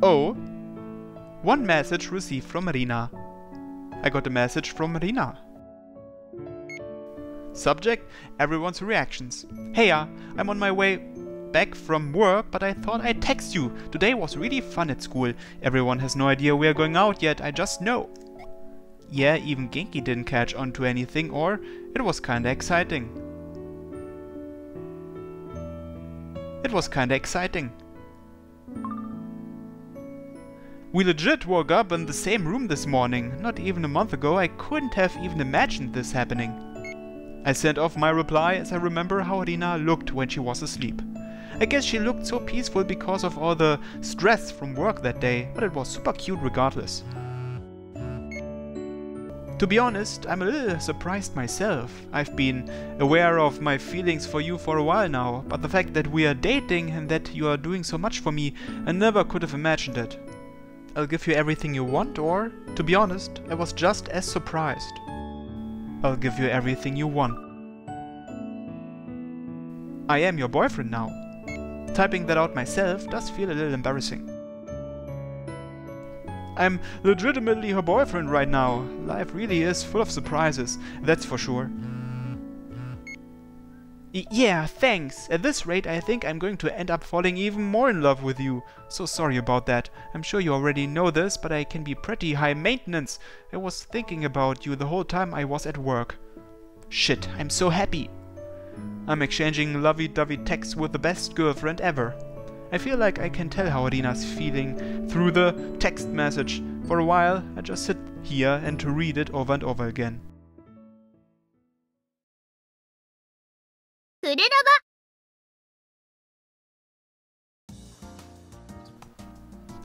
Oh, one message received from Rina. I got a message from Rina. Subject, everyone's reactions. Heya, uh, I'm on my way back from work, but I thought I'd text you. Today was really fun at school. Everyone has no idea we're going out yet, I just know. Yeah, even Genki didn't catch on to anything, or it was kinda exciting. It was kinda exciting. We legit woke up in the same room this morning. Not even a month ago, I couldn't have even imagined this happening. I sent off my reply as I remember how Rina looked when she was asleep. I guess she looked so peaceful because of all the stress from work that day, but it was super cute regardless. To be honest, I'm a little surprised myself. I've been aware of my feelings for you for a while now, but the fact that we are dating and that you are doing so much for me, I never could have imagined it. I'll give you everything you want, or, to be honest, I was just as surprised. I'll give you everything you want. I am your boyfriend now. Typing that out myself does feel a little embarrassing. I'm legitimately her boyfriend right now. Life really is full of surprises, that's for sure. Yeah, thanks. At this rate, I think I'm going to end up falling even more in love with you. So sorry about that. I'm sure you already know this, but I can be pretty high maintenance. I was thinking about you the whole time I was at work. Shit, I'm so happy. I'm exchanging lovey-dovey texts with the best girlfriend ever. I feel like I can tell how Rina's feeling through the text message. For a while, I just sit here and read it over and over again.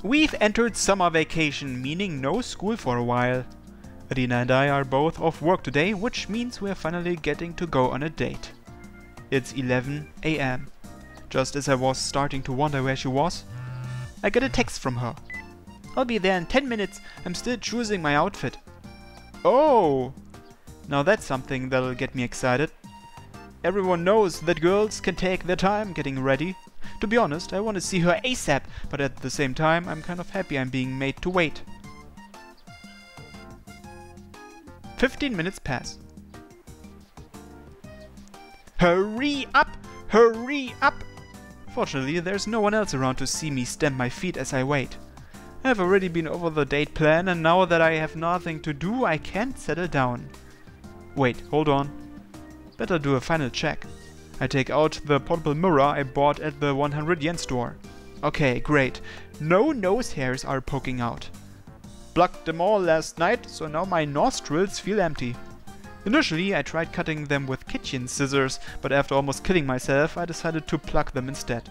We've entered summer vacation, meaning no school for a while. Rina and I are both off work today, which means we're finally getting to go on a date. It's 11 am. Just as I was starting to wonder where she was, I get a text from her. I'll be there in 10 minutes, I'm still choosing my outfit. Oh! Now that's something that'll get me excited. Everyone knows that girls can take their time getting ready. To be honest, I want to see her ASAP, but at the same time, I'm kind of happy I'm being made to wait. 15 minutes pass. Hurry up! Hurry up! Fortunately, there's no one else around to see me stamp my feet as I wait. I've already been over the date plan and now that I have nothing to do, I can't settle down. Wait, hold on. Better do a final check. I take out the portable mirror I bought at the 100 yen store. Okay, great. No nose hairs are poking out. Plucked them all last night, so now my nostrils feel empty. Initially, I tried cutting them with kitchen scissors, but after almost killing myself, I decided to pluck them instead.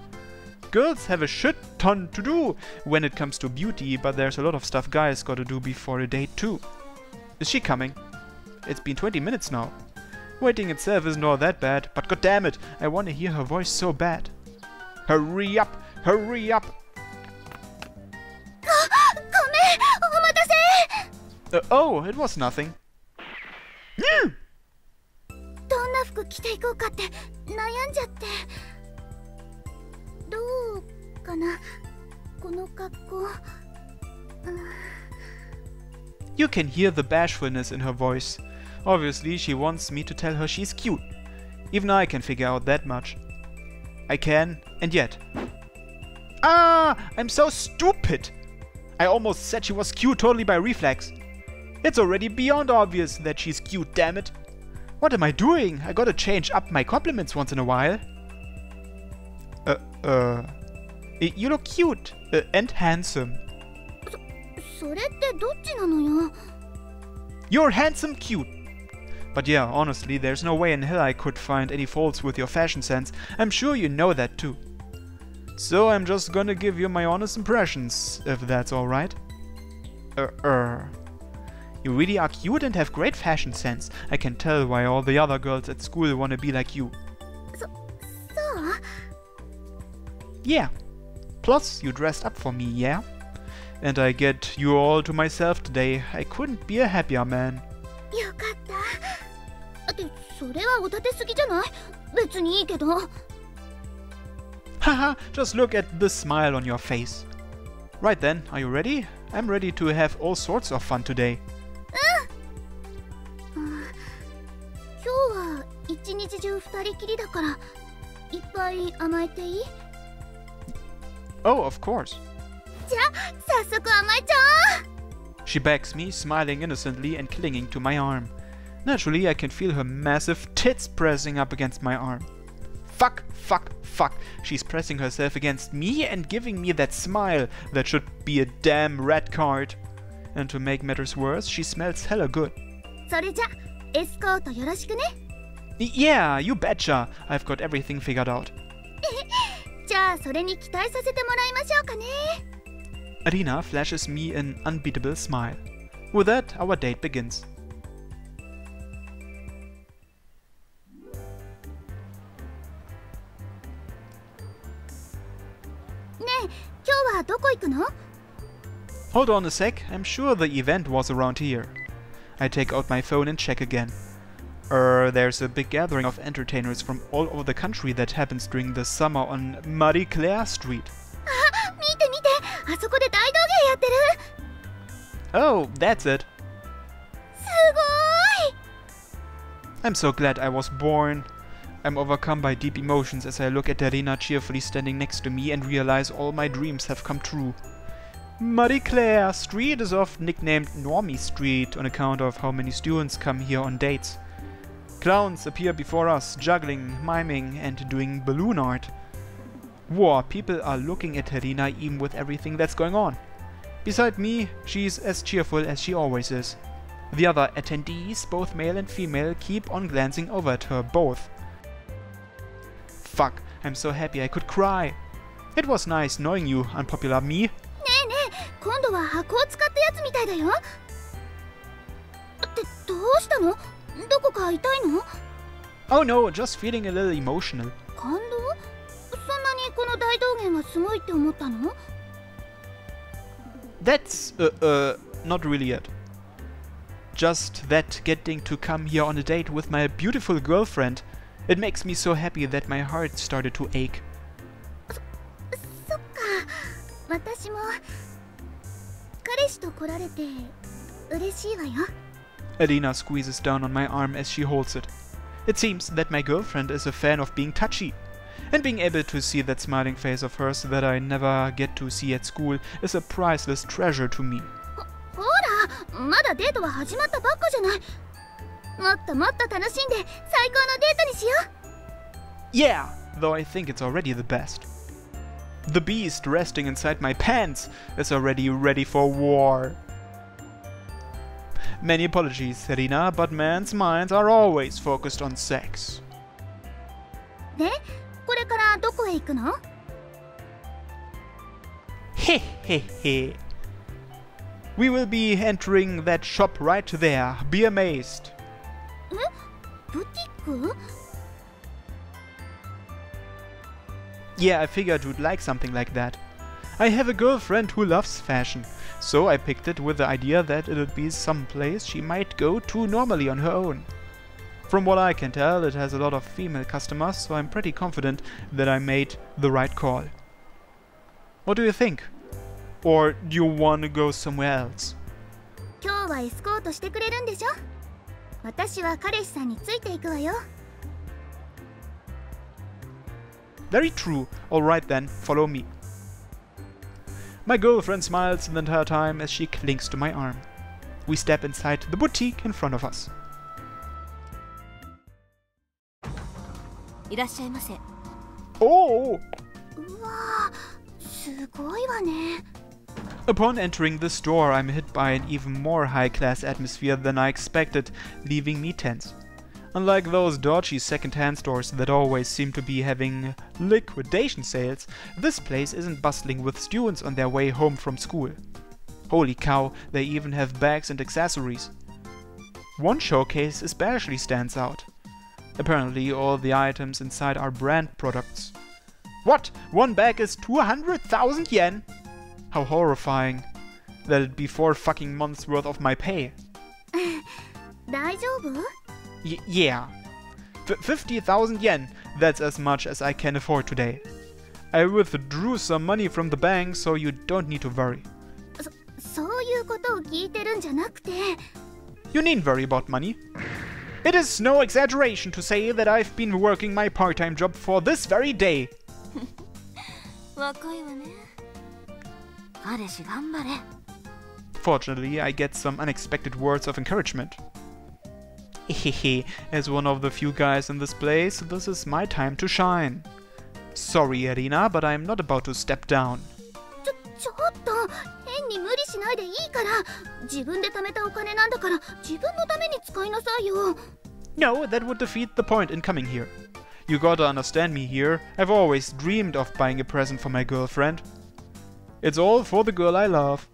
Girls have a shit ton to do when it comes to beauty, but there's a lot of stuff guys gotta do before a date too. Is she coming? It's been 20 minutes now. Waiting itself isn't all that bad, but goddammit, I want to hear her voice so bad. Hurry up! Hurry up! Uh, oh, it was nothing. Mm! You can hear the bashfulness in her voice. Obviously, she wants me to tell her she's cute. Even I can figure out that much. I can, and yet. Ah! I'm so stupid! I almost said she was cute totally by reflex. It's already beyond obvious that she's cute, damn it. What am I doing? I gotta change up my compliments once in a while. Uh, uh... You look cute uh, and handsome. You're handsome cute. But yeah, honestly, there's no way in hell I could find any faults with your fashion sense. I'm sure you know that too. So I'm just gonna give you my honest impressions, if that's alright. Er, uh, er. Uh. You really are cute and have great fashion sense. I can tell why all the other girls at school wanna be like you. So, so? Yeah. Plus, you dressed up for me, yeah? And I get you all to myself today. I couldn't be a happier man. よかったってそれはおだてすぎじゃない別にいいけど Haha, just look at the smile on your face. Right then, are you ready? I'm ready to have all sorts of fun today. 今日は一日中二人きりだからいっぱい甘えていい Oh, of course. じゃあ早速甘えちゃおう She begs me, smiling innocently and clinging to my arm. Naturally, I can feel her massive tits pressing up against my arm. Fuck, fuck, fuck. She's pressing herself against me and giving me that smile that should be a damn red card. And to make matters worse, she smells hella good. Yeah, you betcha. I've got everything figured out. じゃあそれに期待させてもらいましょうかね。Rina flashes me an unbeatable smile. With that, our date begins. Hold on a sec, I'm sure the event was around here. I take out my phone and check again. Er, there's a big gathering of entertainers from all over the country that happens during the summer on Marie Claire Street. Oh, that's it. I'm so glad I was born. I'm overcome by deep emotions as I look at Darina cheerfully standing next to me and realize all my dreams have come true. Marie Claire Street is often nicknamed Normie Street on account of how many students come here on dates. Clowns appear before us, juggling, miming, and doing balloon art. War, people are looking at Darina even with everything that's going on. Beside me, she's as cheerful as she always is. The other attendees, both male and female, keep on glancing over at her, both Fuck, I'm so happy I could cry. It was nice knowing you, unpopular me. ねえねえ今度は箱を使ったやつみたいだよってどうしたのどこか痛いの Oh no, just feeling a little emotional. 感動そんなにこの大道芸がすごいって思ったの That's, uh, uh, not really it. Just that getting to come here on a date with my beautiful girlfriend, it makes me so happy that my heart started to ache. Rina squeezes down on my arm as she holds it. It seems that my girlfriend is a fan of being touchy. And being able to see that smiling face of hers that I never get to see at school is a priceless treasure to me. ほら、まだデートは始まったばっかじゃない。もっともっと楽しんで最高のデートにしよう Yeah, though I think it's already the best. The beast resting inside my pants is already ready for war. Many apologies, Serena, but men's minds are always focused on sex. でこれからどこへ行くの He he he. We will be entering that shop right there. Be amazed. ブティック Yeah, I figured you'd like something like that. I have a girlfriend who loves fashion, so I picked it with the idea that it'd be some place she might go to normally on her own. From what I can tell, it has a lot of female customers, so I'm pretty confident that I made the right call. What do you think? Or do you want to go somewhere else? 今日はエスコートしてくれるんでしょ 私は彼氏さんについていくわよ Very true. Alright then, follow me. My girlfriend smiles the entire time as she clings to my arm. We step inside the boutique in front of us. いらっしゃいませ Oh! うわーすごいわね Upon entering the store, I'm hit by an even more high class atmosphere than I expected, leaving me tense. Unlike those dodgy second-hand stores that always seem to be having liquidation sales, this place isn't bustling with students on their way home from school. Holy cow, they even have bags and accessories. One showcase especially stands out. Apparently, all the items inside are brand products. What? One bag is 200,000 yen? How horrifying. That'd be four fucking months worth of my pay. y yeah. F 50,000 yen. That's as much as I can afford today. I withdrew some money from the bank, so you don't need to worry. You needn't worry about money. It is no exaggeration to say that I've been working my part-time job for this very day. Fortunately, I get some unexpected words of encouragement. Hehehe, as one of the few guys in this place, this is my time to shine. Sorry, Rina, but I'm not about to step down. No, that would defeat the point in coming here. You gotta understand me here. I've always dreamed of buying a present for my girlfriend. It's all for the girl I love.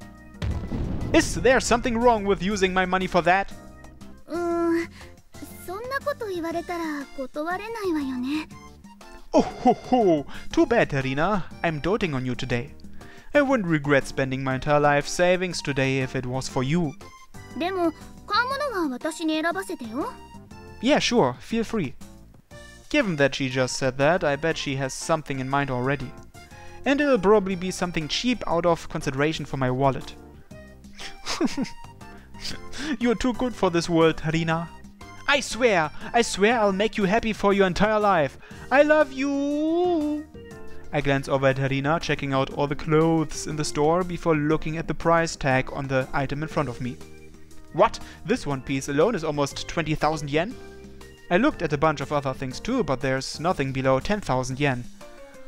Is there something wrong with using my money for that? そんなこと言われたら断れないわよね。Oh ho ho! Too bad, Rina. I'm doting on you today. I wouldn't regret spending my entire life savings today if it was for you. でも、買うものは私に選ばせてよ。Yeah, sure. Feel free. Given that she just said that, I bet she has something in mind already. And it'll probably be something cheap out of consideration for my wallet. You're too good for this world, Tarina. I swear, I swear I'll make you happy for your entire life. I love you! I glance over at Tarina, checking out all the clothes in the store before looking at the price tag on the item in front of me. What? This one piece alone is almost 20,000 yen? I looked at a bunch of other things too, but there's nothing below 10,000 yen.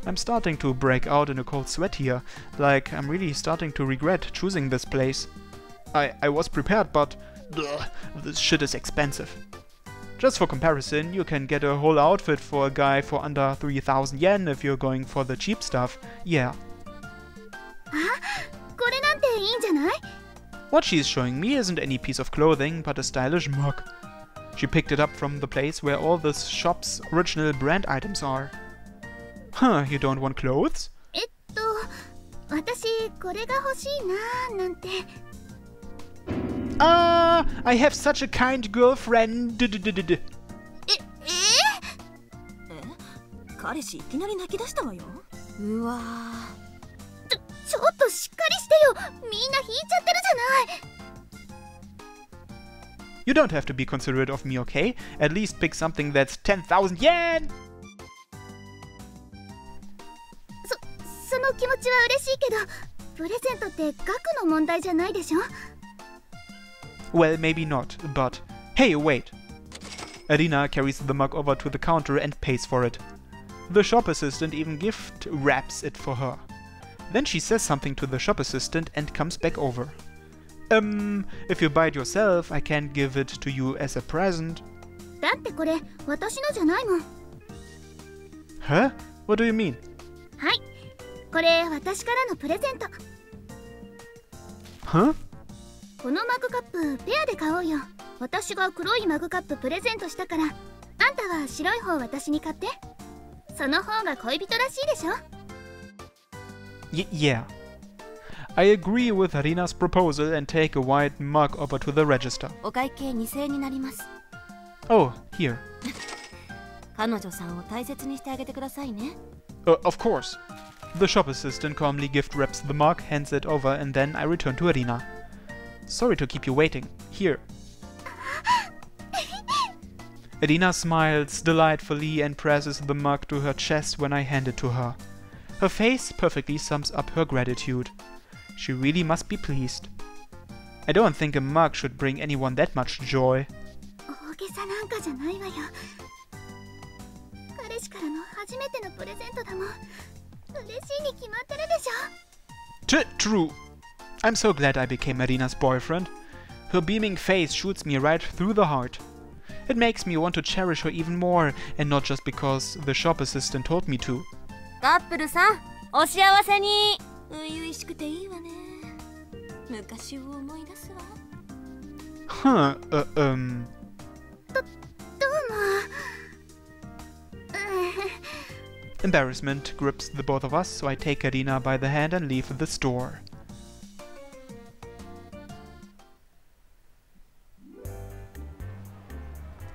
I'm starting to break out in a cold sweat here, like I'm really starting to regret choosing this place. I, I was prepared, but ugh, this shit is expensive. Just for comparison, you can get a whole outfit for a guy for under 3000 yen if you're going for the cheap stuff, yeah. Uh-huh. What she's is showing me isn't any piece of clothing, but a stylish mug. She picked it up from the place where all the shop's original brand items are. Huh, you don't want clothes? えっと私これが欲しいなーなんて Ah, I have such a kind girlfriend. D- d- d- d- d- ええ彼氏いきなり泣き出したわようわちょちょっとしっかりしてよみんな引いちゃってるじゃない You don't have to be considerate of me, okay? At least pick something that's 10,000 yen! お気持ちは嬉しいけどプレゼントって額の問題じゃないでしょ Well, maybe not, but hey, wait! Rina carries the mug over to the counter and pays for it. The shop assistant even gift wraps it for her. Then she says something to the shop assistant and comes back over. Um, if you buy it yourself, I can give it to you as a present. Huh? What do you mean? Hi. これ私からのプレゼント Huh? このマグカップペアで買おうよ私が黒いマグカッププレゼントしたからあんたは白い方私に買ってその方が恋人らしいでしょ Y- yeah. I agree with Arina's proposal and take a white mug over to the register. ーお会計2000円になります Oh, here. 彼女さんを大切にしてあげてくださいね Uh, of course. The shop assistant calmly gift wraps the mug, hands it over, and then I return to Rina. Sorry to keep you waiting. Here. Rina smiles delightfully and presses the mug to her chest when I hand it to her. Her face perfectly sums up her gratitude. She really must be pleased. I don't think a mug should bring anyone that much joy. T true. I'm so glad I became Marina's boyfriend. Her beaming face shoots me right through the heart. It makes me want to cherish her even more, and not just because the shop assistant told me to. Huh, uh, um... Embarrassment grips the both of us, so I take Karina by the hand and leave the store.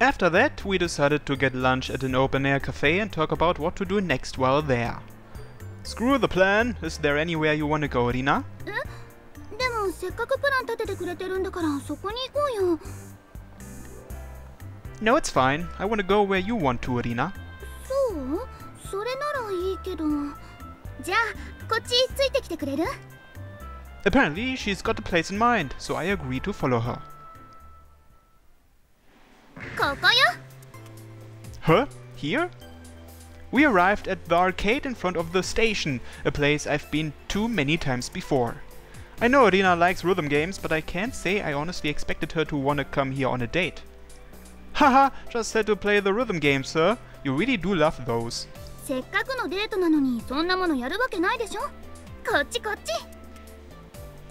After that, we decided to get lunch at an open air cafe and talk about what to do next while there. Screw the plan. Is there anywhere you want to go, Rina? でもせっかくプラン立ててくれてるんだからそこに行こうよ No, it's fine. I want to go where you want to, Rina. けどじゃあこっちついてきてくれる Apparently, she's got a place in mind, so I agree to follow her. ここよ Huh? Here? We arrived at the arcade in front of the station, a place I've been too many times before. I know Rina likes rhythm games, but I can't say I honestly expected her to want to come here on a date. Haha, just had to play the rhythm game, sir. You really do love those. せっかくのデートなのにそんなものやるわけないでしょこっちこっち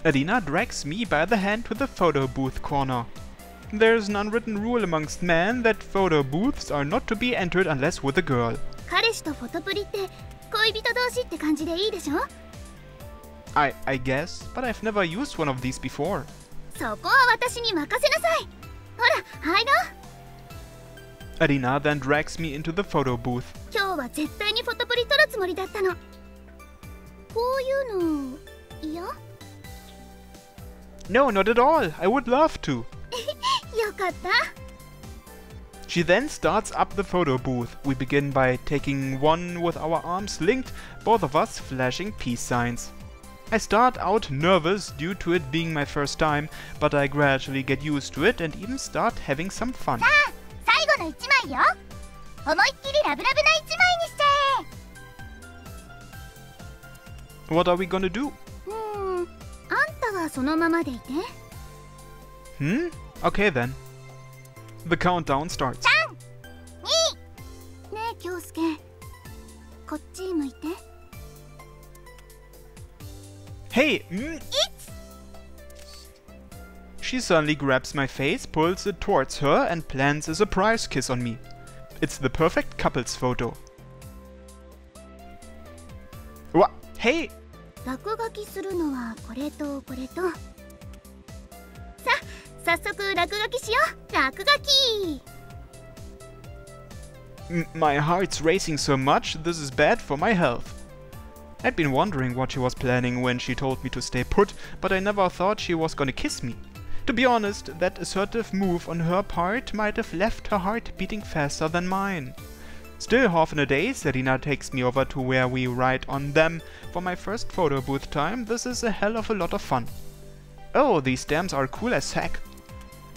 Rina drags me by the hand to the photo booth corner. There's an unwritten rule amongst men that photo booths are not to be entered unless with a girl. 彼氏とフォトプリって恋人同士って感じでいいでしょ I, I guess, but I've never used one of these before. そこは私に任せなさいほら、入ろう Rina then drags me into the photo booth. No, not at all. I would love to. she then starts up the photo booth. We begin by taking one with our arms linked, both of us flashing peace signs. I start out nervous due to it being my first time, but I gradually get used to it and even start having some fun. Ah! 最後の一枚よ思いっきりラブラブな一枚にして What are we gonna do? うーんあんたはそのままでいて Hmm? Okay then. The countdown starts. ねえ京介こっち向いて Hey! Mm. She suddenly grabs my face, pulls it towards her, and plants a surprise kiss on me. It's the perfect couples photo. What? Hey! 落書きするのはこれとこれとさ早速落書きしよう落書き M- my heart's racing so much, this is bad for my health. I'd been wondering what she was planning when she told me to stay put, but I never thought she was gonna kiss me. To be honest, that assertive move on her part might have left her heart beating faster than mine. Still half in a day, Serena takes me over to where we write on them. For my first photo booth time, this is a hell of a lot of fun. Oh, these stamps are cool as heck.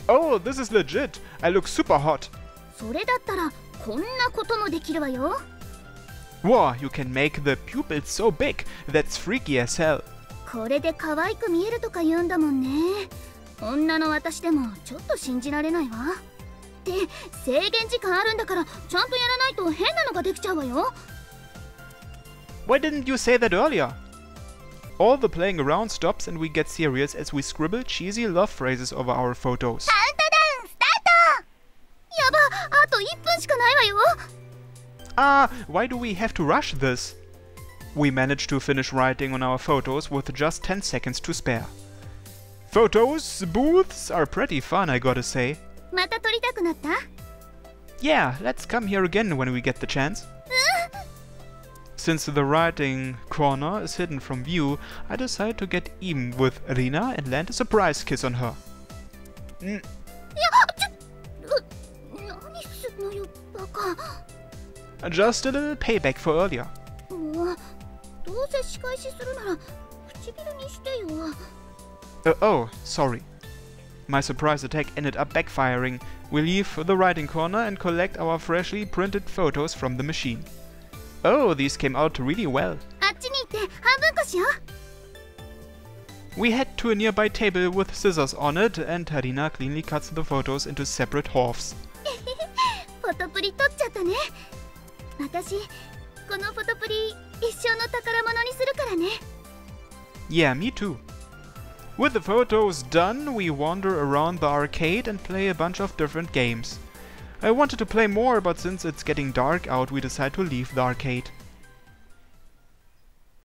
Oh, this is legit. I look super hot. それだったらこんなこともできるわよ Wow, you can make the pupils so big. That's freaky as hell. これで可愛く見えるとか言うんだもんね 女の私でもちょっと信じられないわって制限時間あるんだからちゃんとやらないと変なのができちゃうわよ Why didn't you say that earlier? All the playing around stops and we get serious as we scribble cheesy love phrases over our photos. カウントダウンスタートやばあと1分しかないわよ Ah, why do we have to rush this? We managed to finish writing on our photos with just 10 seconds to spare. Photos, booths are pretty fun, I gotta say. Yeah, let's come here again when we get the chance. Since the writing corner is hidden from view, I decide to get even with Rina and land a surprise kiss on her. Mm. Just a little payback for earlier. Uh, oh, sorry. My surprise attack ended up backfiring. We leave the writing corner and collect our freshly printed photos from the machine. Oh, these came out really well. We head to a nearby table with scissors on it and Tarina cleanly cuts the photos into separate halves. yeah, me too. With the photos done, we wander around the arcade and play a bunch of different games. I wanted to play more, but since it's getting dark out, we decide to leave the arcade.